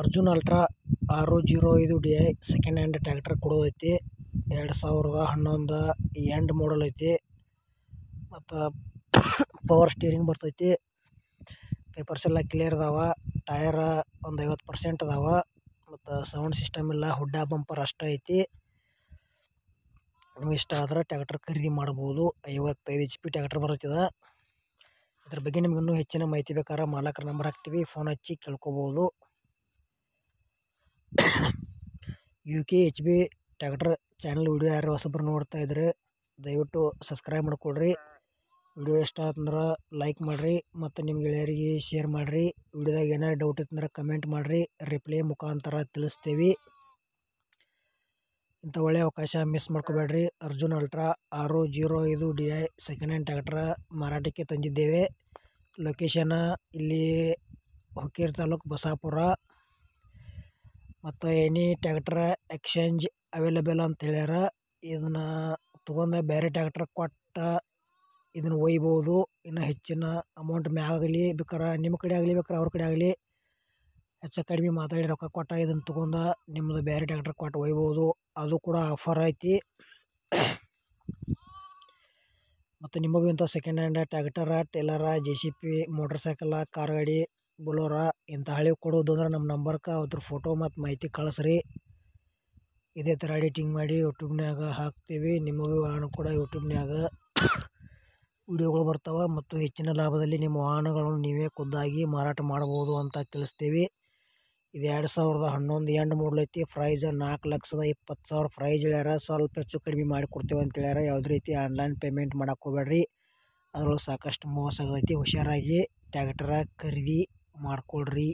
Arjun ultra ಆರು zero ಐದು D I second hand tractor ಕೊಡೋದೈತಿ ಎರಡು ಸಾವಿರದ ಹನ್ನೊಂದು ಎಂಡ್ ಮಾಡಲ್ ಐತಿ. ಮತ್ತು ಪವರ್ ಸ್ಟೀರಿಂಗ್ ಬರ್ತೈತಿ. ಪೇಪರ್ಸ್ ಎಲ್ಲ ಕ್ಲಿಯರ್ ಅದಾವ. ಟಯರ ಒಂದು ಐವತ್ತು ಪರ್ಸೆಂಟ್ ಅದಾವ. ಮತ್ತು ಸೌಂಡ್ ಸಿಸ್ಟಮ್ ಇಲ್ಲ ಹುಡ್ಡ ಬಂಪರ್ ಅಷ್ಟೇ ಐತಿ. ನಿಮ್ಗೆ ಇಷ್ಟ ಆದರೆ ಟ್ಯಾಕ್ಟರ್ ಖರೀದಿ ಮಾಡ್ಬೋದು. ಐವತ್ತೈದು ಎಚ್ ಪಿ ಟ್ಯಾಕ್ಟರ್ ಬರುತ್ತಿದೆ. ಇದ್ರ ಬಗ್ಗೆ ನಿಮ್ಗೆ ಇನ್ನೂ ಹೆಚ್ಚಿನ ಮಾಹಿತಿ ಬೇಕಾದ್ರೆ ಮಾಲಕರ ನಂಬರ್ ಹಾಕ್ತೀವಿ. ಫೋನ್ ಹಚ್ಚಿ ಕೇಳ್ಕೊಬೋದು. U K H B tractor channel video ಯಾರು ಹೊಸಬ್ರು ನೋಡ್ತಾ ಇದ್ರೆ ದಯವಿಟ್ಟು ಸಬ್ಸ್ಕ್ರೈಬ್ ಮಾಡಿಕೊಡ್ರಿ. ವಿಡಿಯೋ ಇಷ್ಟ ಆತಂದ್ರೆ ಲೈಕ್ ಮಾಡಿರಿ ಮತ್ತು ನಿಮ್ಮ ಗೆಳೆಯರಿಗೆ ಶೇರ್ ಮಾಡಿರಿ. ವಿಡಿಯೋದಾಗ ಏನಾರು ಡೌಟ್ ಇತ್ತಂದ್ರೆ ಕಮೆಂಟ್ ಮಾಡಿರಿ. ರಿಪ್ಲೈ ಮುಖಾಂತರ ತಿಳಿಸ್ತೀವಿ. ಇಂಥ ಒಳ್ಳೆಯ ಅವಕಾಶ ಮಿಸ್ ಮಾಡ್ಕೋಬೇಡ್ರಿ. ಅರ್ಜುನ್ ಅಲ್ಟ್ರಾ ಆರು ಜೀರೋ ಐದು D I second hand tractor ಮಾರಾಟಕ್ಕೆ ತಂದಿದ್ದೇವೆ. ಲೊಕೇಶನ್ ಇಲ್ಲಿ ಹುಕ್ಕೇರಿ ತಾಲೂಕು ಬಸಾಪುರ. ಮತ್ತು ಎನಿ ಟ್ಯಾಕ್ಟ್ರ ಎಕ್ಸ್ಚೇಂಜ್ ಅವೈಲೇಬಲ್ ಅಂತ ಹೇಳ್ಯಾರ. ಇದನ್ನು ತೊಗೊಂಡ ಬೇರೆ ಟ್ಯಾಕ್ಟ್ರ್ ಕೊಟ್ಟ ಇದನ್ನು ಒಯ್ಬೋದು. ಇನ್ನು ಹೆಚ್ಚಿನ ಅಮೌಂಟ್ ಮ್ಯಾಗಲಿ ಬೇಕಾರೆ ನಿಮ್ಮ ಕಡೆ ಆಗಲಿ, ಬೇಕಾರೆ ಅವ್ರ ಕಡೆ ಆಗಲಿ. ಹೆಚ್ಚು ಕಡಿಮೆ ಮಾತಾಡಿ ರೊಕ್ಕ ಕೊಟ್ಟ ಇದನ್ನು ತೊಗೊಂಡು ನಿಮ್ಮದು ಬೇರೆ ಟ್ಯಾಕ್ಟ್ರ್ ಕೊಟ್ಟು ಒಯ್ಬೋದು. ಅದು ಕೂಡ ಆಫರ್ ಐತಿ. ಮತ್ತು ನಿಮಗೂ ಇಂಥ second hand tractor trailer J C B motorcycle car ಗಾಡಿ ಬುಲೋರ ಇಂಥ ಹಳಿ ಕೊಡೋದು ಅಂದ್ರೆ ನಮ್ಮ ನಂಬರ್ಗೆ ಅದ್ರ ಫೋಟೋ ಮತ್ತು ಮಾಹಿತಿ ಕಳಿಸ್ರಿ. ಇದೇ ಥರ ಎಡಿಟಿಂಗ್ ಮಾಡಿ ಯೂಟ್ಯೂಬ್ನಾಗ ಹಾಕ್ತೀವಿ. ನಿಮಗೂ ವಾಹನ ಕೂಡ ಯೂಟ್ಯೂಬ್ನಾಗ ವಿಡಿಯೋಗಳು ಬರ್ತಾವೆ. ಮತ್ತು ಹೆಚ್ಚಿನ ಲಾಭದಲ್ಲಿ ನಿಮ್ಮ ವಾಹನಗಳನ್ನು ನೀವೇ ಖುದ್ದಾಗಿ ಮಾರಾಟ ಮಾಡ್ಬೋದು ಅಂತ ತಿಳಿಸ್ತೀವಿ. ಇದು ಎರಡು ಸಾವಿರದ ಹನ್ನೊಂದು ಎಂಡ್ ಮಾಡಲ್ ಐತಿ. ಪ್ರೈಸ್ ನಾಲ್ಕು ಲಕ್ಷದ ಇಪ್ಪತ್ತು ಸಾವಿರ. ಪ್ರೈಸ್ ಹೇಳ್ಯಾರ, ಸ್ವಲ್ಪ ಹೆಚ್ಚು ಕಡಿಮೆ ಮಾಡಿ ಕೊಡ್ತೇವೆ ಅಂತ ಹೇಳ್ಯಾರ. ಯಾವುದೇ ರೀತಿ ಆನ್ಲೈನ್ ಪೇಮೆಂಟ್ ಮಾಡಕ್ಕೆ ಹೋಗ್ಬೇಡ್ರಿ. ಅದ್ರೊಳಗೆ ಸಾಕಷ್ಟು ಮೋಸ ಆಗೈತಿ. ಹುಷಾರಾಗಿ ಟ್ಯಾಕ್ಟರ ಖರೀದಿ ಮಾಡ್ಕೊಳ್ರಿ.